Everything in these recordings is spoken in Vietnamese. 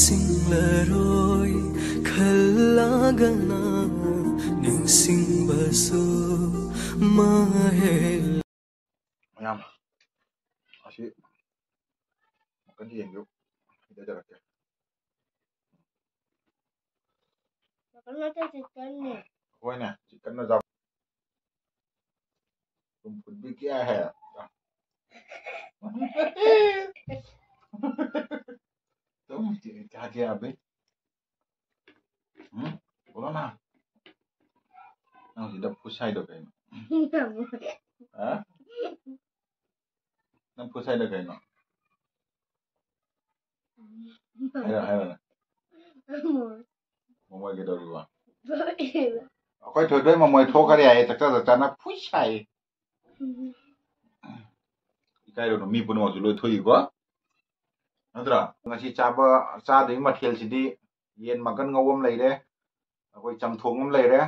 சிங்களரோய் கல்லாகனா நின் சிம்பசோ மாஹேல் Nhầm Nó sẽ Một cái gì vậy Để cho kìa Quên nè, chỉ cần nó dọc Không cần biết cái ai hả تقوم تحكيها بالبيت বলো না এটা ফুসাই দোকাই না ফুসাই দোকাই না মমই কেদরিবা অকয় থৈ থৈ মমই থকারি আহে তাকতা তাকতা না ফুসাই ইকাইরো মি বনো জুলো থইগো nandra ngasi chaba cha dei mathel sidi yen magan ngawam leire akoi chamthongam leire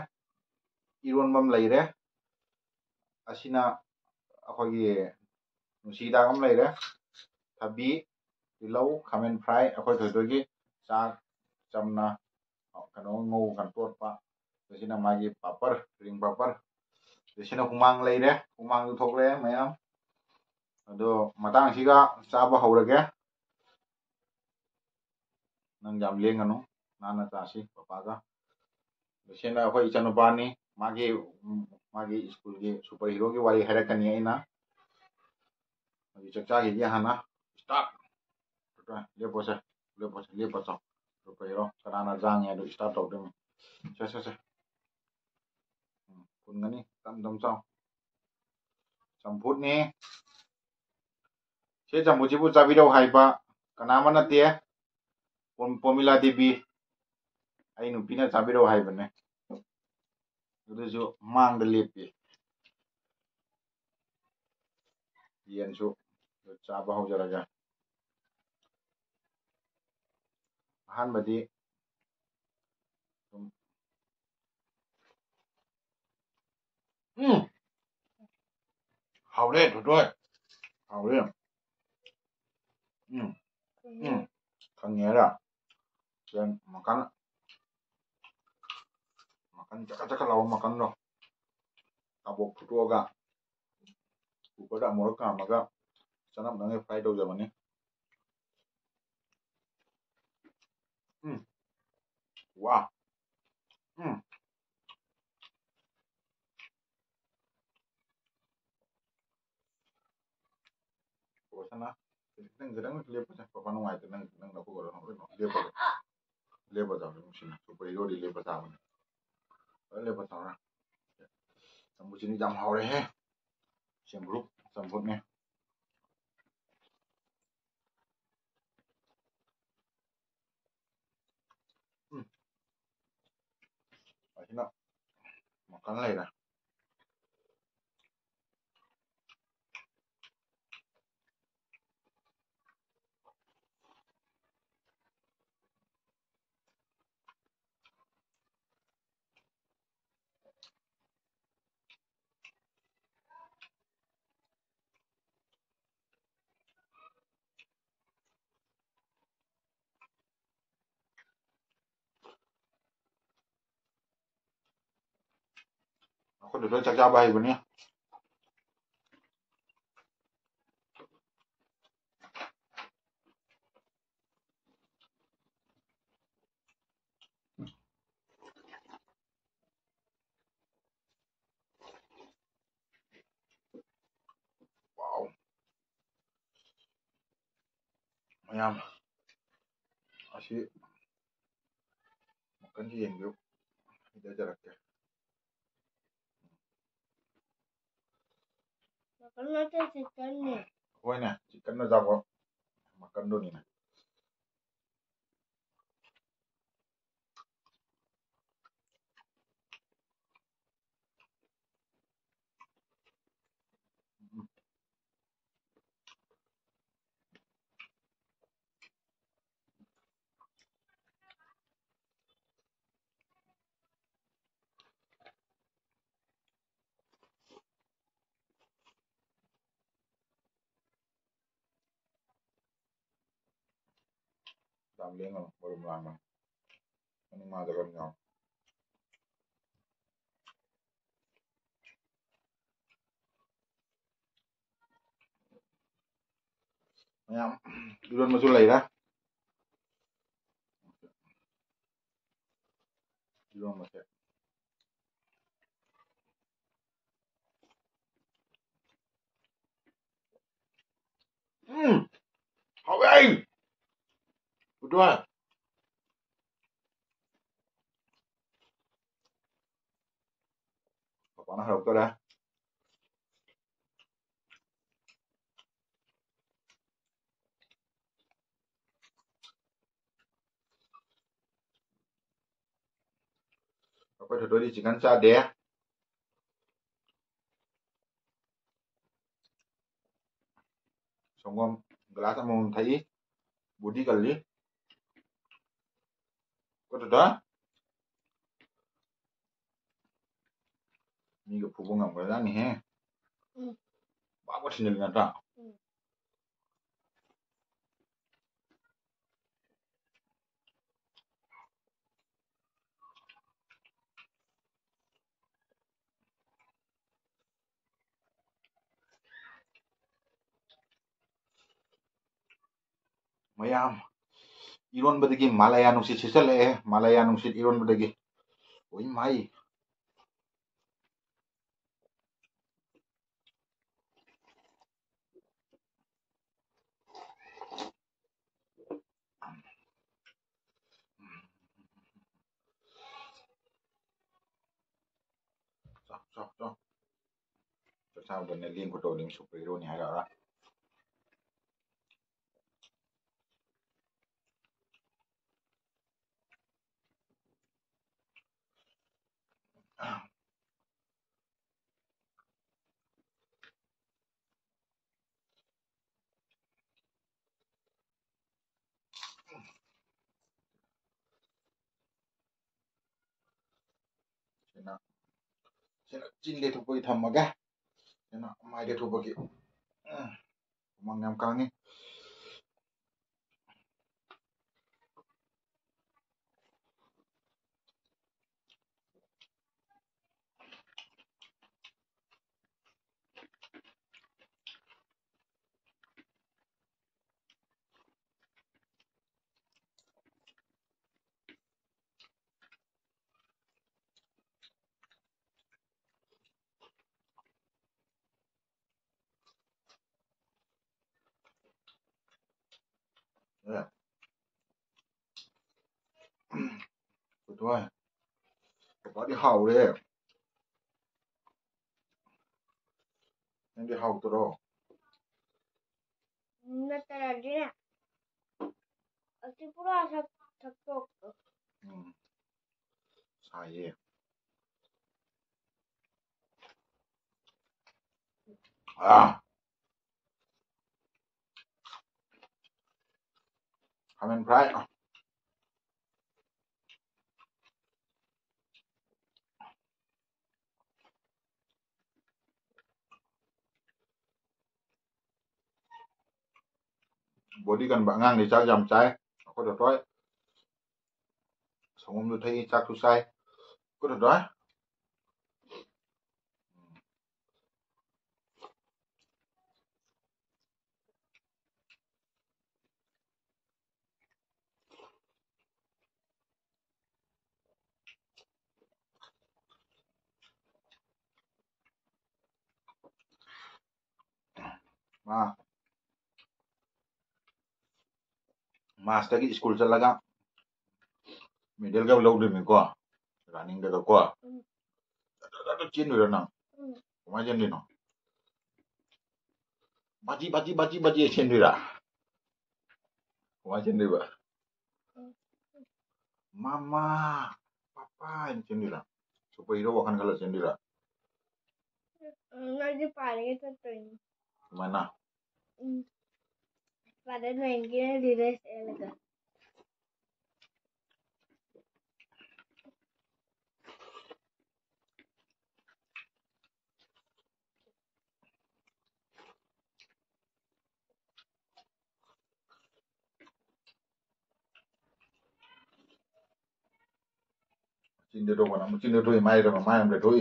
ironmam leire asina akoi nusida gam leire thabi tilau khamen fry akoi thoi thoi gi cha chamna kano ngau kan tuat pa asina magi papar, ring papar. Asina humang leire humang thok le mayam ado matang siga chaba haurage ꯅꯪ ꯌꯥꯝ ꯂꯦꯡꯒꯅꯨ ꯅꯥꯟꯅ ꯆꯥꯁꯤ ꯄꯄꯥꯒ ꯁꯤꯅ ꯑꯩꯈꯣꯏ ꯏꯆꯥꯅꯨꯄꯥꯅꯤ ꯃꯥꯒꯤ ꯃꯥꯒꯤ ꯁ꯭ꯀꯨꯜꯒꯤ ꯁꯨꯄꯔ ꯍꯤꯔꯣꯒꯤ ꯋꯥꯔꯤ ꯍꯥꯏꯔꯛꯀꯅꯤ ꯑꯩꯅ ꯍꯧꯖꯤꯛ ꯆꯥꯛ ꯆꯥꯈꯤꯒꯦ ꯍꯥꯟꯅ ꯁ꯭ꯇꯥꯔꯠ ꯂꯦꯞꯄꯣꯁꯦ ꯂꯦꯞꯄꯣꯁꯦ ꯂꯦꯞꯄ ꯆꯥꯎ ꯁꯨꯄꯔ ꯍꯤꯔꯣ ꯀꯅꯥꯅ ꯖꯥꯡꯉꯦ ꯑꯗꯨ ꯁ꯭ꯇꯥꯔꯠ ꯇꯧꯗꯣꯏꯅꯤ ꯁꯦ ꯁꯦ ꯁꯦ ꯐꯨꯟꯒꯅꯤ ꯇꯝ ꯇꯝ ꯆꯥꯎ ꯆꯝꯐꯨꯠꯅꯤ ꯁꯤ ꯆꯝꯐꯨꯠꯁꯤꯕꯨ ꯆꯥꯕꯤꯔꯧ ꯍꯥꯏꯕ ꯀꯅꯥ ꯑꯃ ꯅꯠꯇꯦ ꯄꯣꯃꯤꯂꯥ ꯗꯦꯕꯤ ꯑꯩ ꯅꯨꯄꯤꯅ ꯆꯥꯕꯤꯔꯧ ꯍꯥꯏꯕꯅꯦ ꯑꯗꯨꯁꯨ ꯃꯥꯡꯗ ꯂꯦꯞꯄꯤ ꯌꯦꯟꯁꯨ ꯆꯥꯕ ꯍꯧꯖꯔꯒꯦ ꯑꯍꯥꯟꯕꯗꯤ ꯁꯨꯝ ꯎꯝ ꯍꯥꯎꯔꯦ ꯊꯣꯏꯊꯣꯏ ꯍꯥꯎꯔꯦ ꯎꯝ ꯎꯝ kasihan makan. Makan cakap cakap lawan makan lo tabok kedua aga. buka dah murah kan maka sana fight fried zaman ni. hmm. Wah. Hmm. Sana. Kadang-kadang dia pun papan wajah nang nang aku kalau nang dia pakai. leva tau ni musin superior di leva tau ni leva tau ra xong musin đi dăm hầu đấy he xem group xong vốt nè ở trên đó. Một cái này nè 그래 런짝 잡아야 보니 nhầm 아시 뭔지 얘기요 이제 잘할게 Wannan cittadine. Buena, cittadino Zagor. ne nan. tam lengo borum lama ini ma dalam nyam nyam duluan masuk lagi lah duluan masuk. Mmm, how are you? Cô Trua à? Bạn học tôi đã. Apa tu dia jangan sadar. Songom gelas mau thấy budi kali. 끄르다 이거 부분가 뭐야 나니? 해 마구 신경난다 ꯃꯌꯥꯝ iron bedegi malaya nungsi sisel eh malaya nungsi iron bedegi. Oi mai. Sao vẫn nên liên của tôi đến superhero này hay là? Sina chin để thuộc bơi thầm mà cái. Sina mai để thuộc 对，不对，我把你好嘞，那你好多喽。那咱俩这样，我就不知道他他做的。嗯，啥意？啊。Xong hôm tôi thấy chắc tôi sai. Có được rồi. Ma. Mas lagi school talaga. Middle ka lâu thấy ko. Running daga ko. được Dato Ah. Mastagi sekolah laga, medel juga beludimu kok, running juga kok. Ada tuh cendirianya, kemajin di mana? Baji baji baji baji es cendira, kemajin di mana? Mama, Papa es cendira, superhero wakhan kalau cendira? Hmm, Naji paling tertenting, mana? بعدين وينجينا لناس إلغا Mucin dia doi mana? Mucin dia doi mai mà mai em dia doi.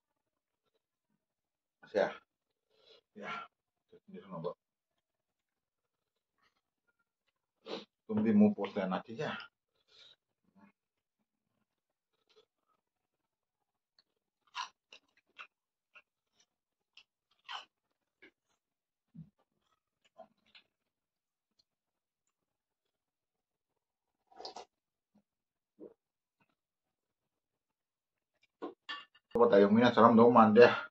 ya. Ya, ini sama तुम्ही mau posen ना ठीक आहे Tayo salam dong deh.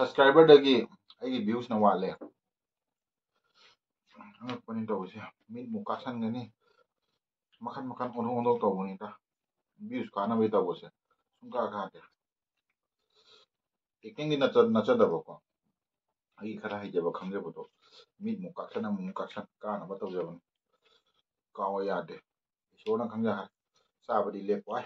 ꯁꯕꯁꯀ꯭ꯔꯥꯏꯕꯔꯗꯒꯤ ꯑꯩꯒꯤ ꯚ꯭ꯌꯨꯁꯅ ꯋꯥꯠꯂꯦ ꯑꯉꯛꯄꯅꯤ ꯇꯧꯕꯁꯦ ꯃꯤꯠꯃꯨꯛ ꯀꯥꯁꯟꯒꯅꯤ ꯃꯈꯟ ꯃꯈꯟ ꯑꯣꯟꯊꯣꯛ ꯑꯣꯟꯊꯣꯛ ꯇꯧꯕꯅꯤꯗ ꯚ꯭ꯌꯨꯁ ꯀꯥꯅꯕꯒꯤ ꯇꯧꯕꯁꯦ ꯁꯨꯡꯀꯥ ꯀꯥꯗꯦ ꯑꯦꯛꯇꯤꯡꯗꯤ ꯅꯠꯆꯗꯕꯀꯣ ꯑꯩꯒꯤ ꯈꯔ ꯍꯩꯖꯕ ꯈꯪꯖꯕꯗꯣ ꯃꯤꯠꯃꯨꯛ ꯀꯥꯁꯟ ꯑꯃꯨꯛ ꯀꯥꯁꯟ ꯀꯥꯅꯕ ꯇꯧꯖꯕꯅꯤ ꯀꯥꯎꯕ ꯌꯥꯗꯦ ꯏꯁꯣꯔꯅ ꯈꯪꯖꯍꯜ ꯆꯥꯕꯗꯤ ꯂꯦꯞꯄꯣꯏ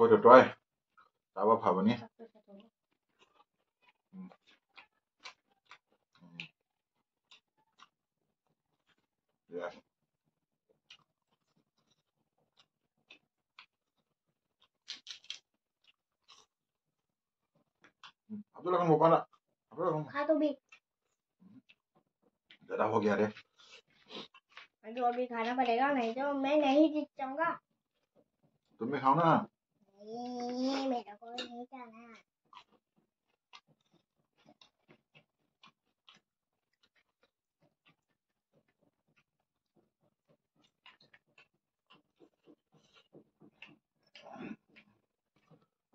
거저 놔. 나와 봐보니. Yes. Abdullah kan mau mana? Abdullah kan. Kado bi. Dada हो गया रे. अभी अभी खाना पड़ेगा नहीं तो मैं नहीं जीत जाऊंगा. तुम भी खाओ ना. 매매라고했잖아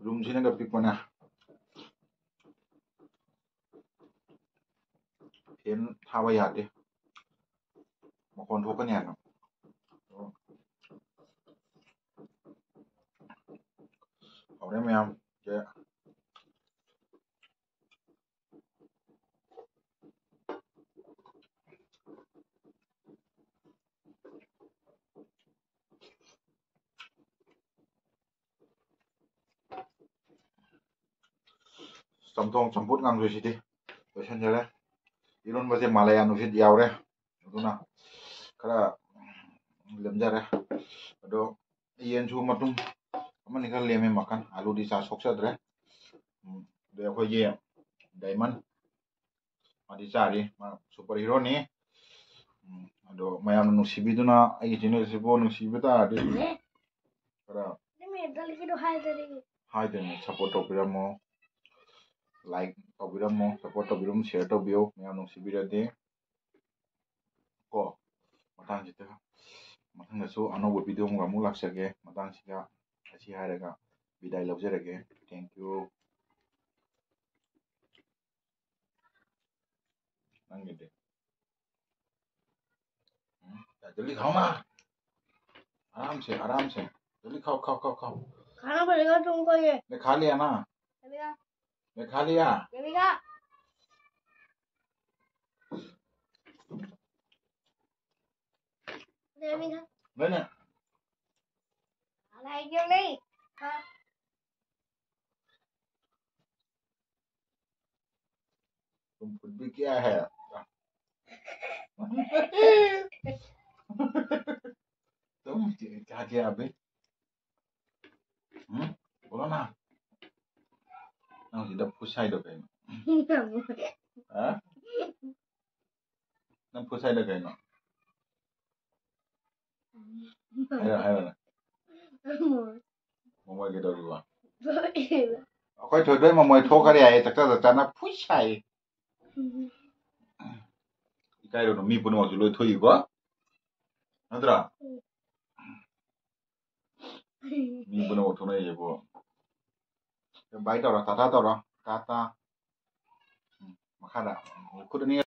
룸 쉬는 거 삐꾸나 뱀 타와야 돼 먹건 도건이 안 와. Hold him down. Yeah. 점통 점붓 강조시디 현재래 이런 것에 말해야 노시 야오래 누나 그래 렘자래 너 이엔 좋은 맛좀 Naman ikaw liya may makan. Alo di sasok sa dre. Daya ko ye. Diamond. Madi sari. Superhero ni. Hmm. Ado Maya nusibi itu na ay jino sibo nusibi ta ada Para. Dime dal kido hai dere. Hai dere support opira mo. Like opira mo support opira mo share to bio Maya nusibi ra de. Kok, Matang jitu. Matang jitu, anu buat video mo kamu laksa ke matang sika ꯑꯁꯤ ꯍꯥꯏꯔꯒ जल्दी खाओ ना आराम से आराम से जल्दी खाओ खाओ खाओ खाओ खाना पड़ेगा तुमको ये मैं खा लिया ना मैं खा लिया मैंने Wie er her? Então, cadê a B? Hum? Bora lá. Não, ainda puxa ainda bem. Não. Hã? Não puxa ainda bem, não. Hayır, hayır. Mama gidiyor bu. Koy tövbe mama tokar ya etekte zaten puş hayır. काहीहरू मी पनि हजुर लो थोइ ग नत्र मी पनि ओथो नै एगो बाइट र ताता तर ताता मखादा कुरो नि